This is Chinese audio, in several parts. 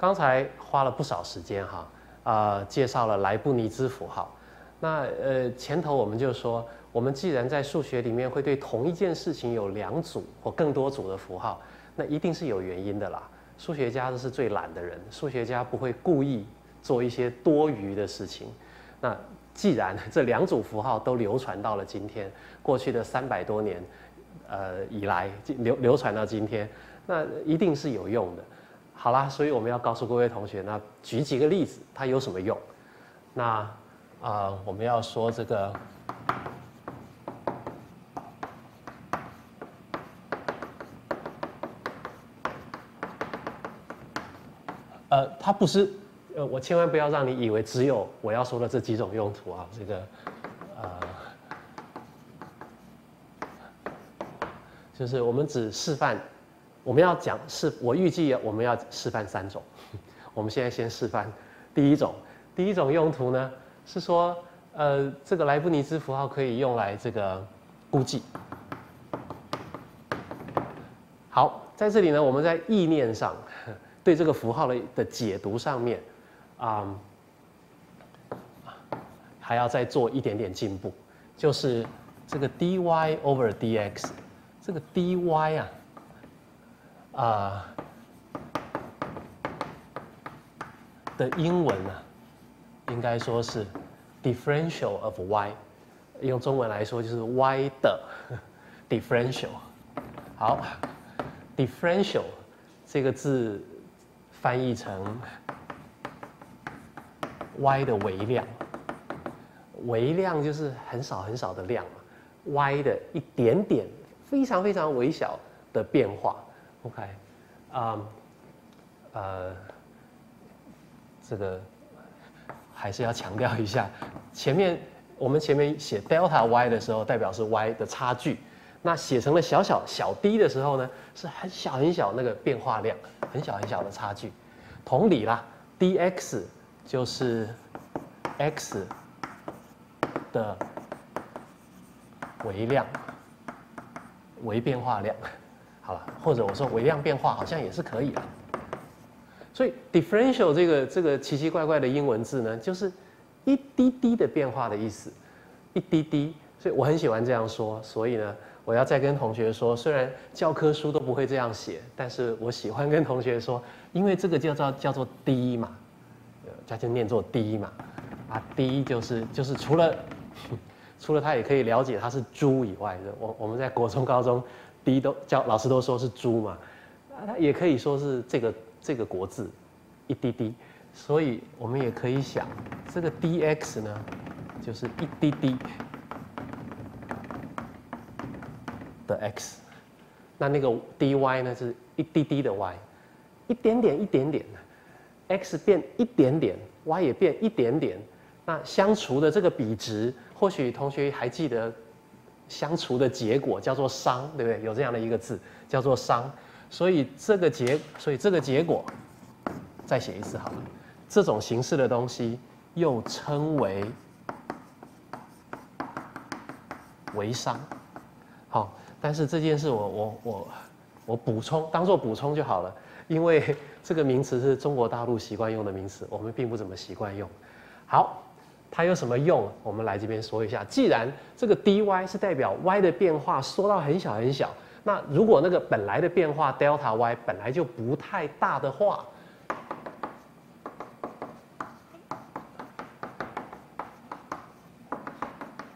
刚才花了不少时间哈，啊，介绍了莱布尼兹符号。那呃，前头我们就说，我们既然在数学里面会对同一件事情有两组或更多组的符号，那一定是有原因的啦。数学家都是最懒的人，数学家不会故意做一些多余的事情。那既然 这两组符号都流传到了今天，过去的三百多年，呃以来流流传到今天，那一定是有用的。好啦，所以我们要告诉各位同学，那举几个例子，它有什么用？那啊，我们要说这个。呃，它不是，呃，我千万不要让你以为只有我要说的这几种用途啊，这个，呃，就是我们只示范，我们要讲是，我预计我们要示范三种，我们现在先示范第一种，第一种用途呢是说，呃，这个莱布尼兹符号可以用来这个估计。好，在这里呢，我们在意念上。对这个符号的的解读上面，啊，还要再做一点点进步，就是这个 dy over dx，这个 dy 啊，啊的英文呢，应该说是 differential of y，用中文来说就是 y 的 differential。好，differential 这个字。翻译成 y 的微量，微量就是很少很少的量嘛，y 的一点点非常非常微小的变化，OK，啊，呃，这个还是要强调一下，前面我们前面写 delta y 的时候，代表是 y 的差距。那写成了小小小 d 的时候呢，是很小很小那个变化量，很小很小的差距。同理啦，dx 就是 x 的微量，微变化量。或者我说微量变化好像也是可以的。所以 differential 这个这个奇奇怪怪的英文字呢，就是一滴滴的变化的意思，一滴滴。所以我很喜欢这样说，所以呢。我要再跟同学说，虽然教科书都不会这样写，但是我喜欢跟同学说，因为这个叫做叫做 D 嘛，呃它就念作 D 嘛，啊 D 就是就是除了 除了他也可以了解它是猪以外的，我我们在国中高中 D 都教老师都说是猪嘛，啊它也可以说是这个这个国字一滴滴，所以我们也可以想这个 dx 呢就是一滴滴。的 x，那那个 dy 呢是一滴滴的 y，一点点一点点，x 变一点点，y 也变一点点，那相除的这个比值，或许同学还记得，相除的结果叫做商，对不对？有这样的一个字叫做商，所以这个结，所以这个结果，再写一次好了，这种形式的东西又称为微商，好。但是这件事，我我我我补充，当做补充就好了，因为这个名词是中国大陆习惯用的名词，我们并不怎么习惯用。好，它有什么用？我们来这边说一下。既然这个 dy 是代表 y 的变化缩到很小很小，那如果那个本来的变化 delta y 本来就不太大的话，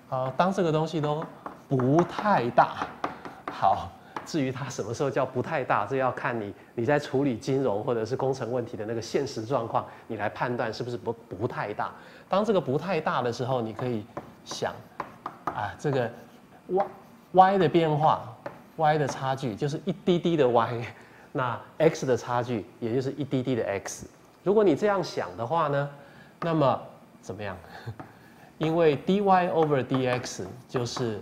好，当这个东西都不太大。好，至于它什么时候叫不太大，这要看你你在处理金融或者是工程问题的那个现实状况，你来判断是不是不不太大。当这个不太大的时候，你可以想，啊，这个 y y 的变化，y 的差距就是一滴滴的 y，那 x 的差距也就是一滴滴的 x。如果你这样想的话呢，那么怎么样？因为 dy over dx 就是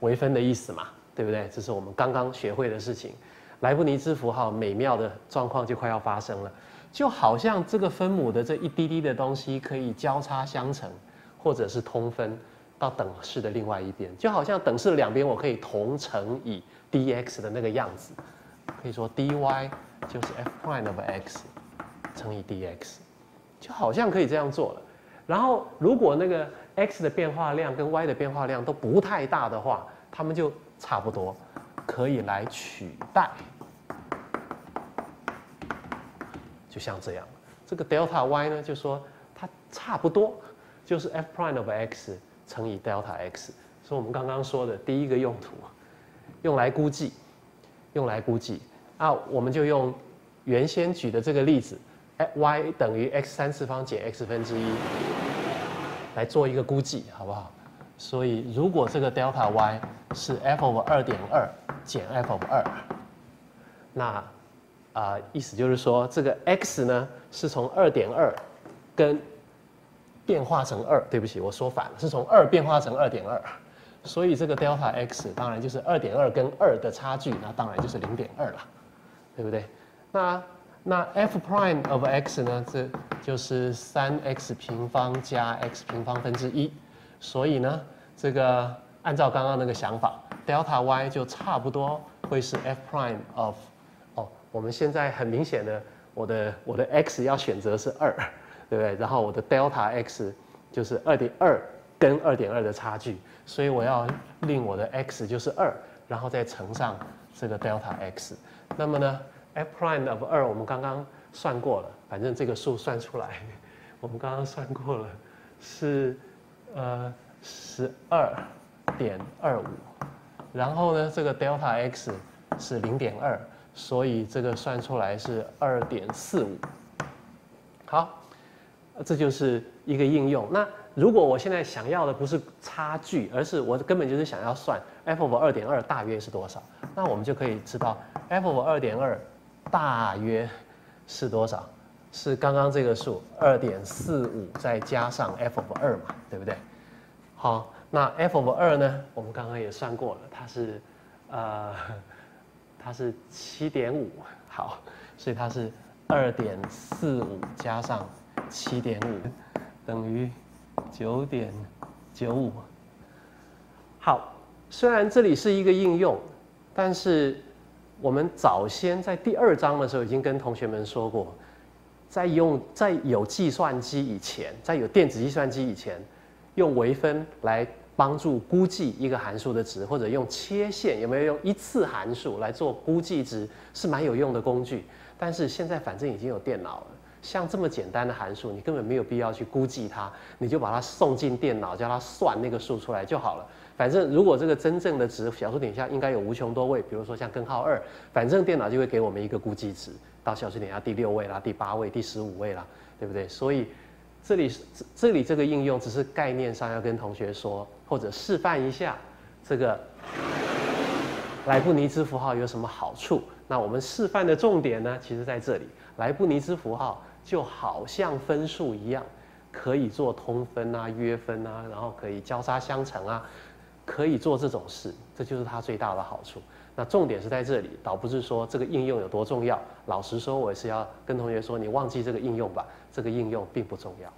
微分的意思嘛。对不对？这是我们刚刚学会的事情。莱布尼兹符号美妙的状况就快要发生了，就好像这个分母的这一滴滴的东西可以交叉相乘，或者是通分到等式的另外一边，就好像等式的两边我可以同乘以 dx 的那个样子，可以说 dy 就是 f prime of x 乘以 dx，就好像可以这样做了。然后如果那个 x 的变化量跟 y 的变化量都不太大的话，它们就差不多，可以来取代。就像这样，这个 delta y 呢，就说它差不多，就是 f prime of x 乘以 delta x，是我们刚刚说的第一个用途，用来估计，用来估计。啊，我们就用原先举的这个例子，y 等于 x 三次方减 x 分之一，来做一个估计，好不好？所以如果这个 delta y 是 f of 二点二减 f of 二，那啊，意思就是说，这个 x 呢是从二点二跟变化成二，对不起，我说反了，是从二变化成二点二，所以这个 delta x 当然就是二点二跟二的差距，那当然就是零点二了，对不对？那那 f prime of x 呢，这就是三 x 平方加 x 平方分之一，所以呢，这个按照刚刚那个想法，delta y 就差不多会是 f prime of 哦我们现在很明显的，我的我的 x 要选择是二，对不对？然后我的 delta x 就是二点二跟二点二的差距，所以我要令我的 x 就是二，然后再乘上这个 delta x。那么呢，f prime of 二我们刚刚算过了，反正这个数算出来，我们刚刚算过了是呃十二点二五，然后呢，这个 delta x 是零点二。所以这个算出来是二点四五。好，这就是一个应用。那如果我现在想要的不是差距，而是我根本就是想要算 f of 二点二大约是多少，那我们就可以知道 f of 二点二大约是多少？是刚刚这个数二点四五再加上 f of 二嘛，对不对？好，那 f of 二呢？我们刚刚也算过了，它是呃。它是七点五，好，所以它是二点四五加上七点五等于九点九五。好，虽然这里是一个应用，但是我们早先在第二章的时候已经跟同学们说过，在用在有计算机以前，在有电子计算机以前，用微分来。帮助估计一个函数的值，或者用切线，有没有用一次函数来做估计值，是蛮有用的工具。但是现在反正已经有电脑了，像这么简单的函数，你根本没有必要去估计它，你就把它送进电脑，叫它算那个数出来就好了。反正如果这个真正的值小数点下应该有无穷多位，比如说像根号二，反正电脑就会给我们一个估计值，到小数点下第六位啦、第八位、第十五位啦，对不对？所以。这里这里这个应用只是概念上要跟同学说，或者示范一下这个莱布尼兹符号有什么好处。那我们示范的重点呢，其实在这里，莱布尼兹符号就好像分数一样，可以做通分啊、约分啊，然后可以交叉相乘啊，可以做这种事，这就是它最大的好处。那重点是在这里，倒不是说这个应用有多重要。老实说，我也是要跟同学说，你忘记这个应用吧。这个应用并不重要。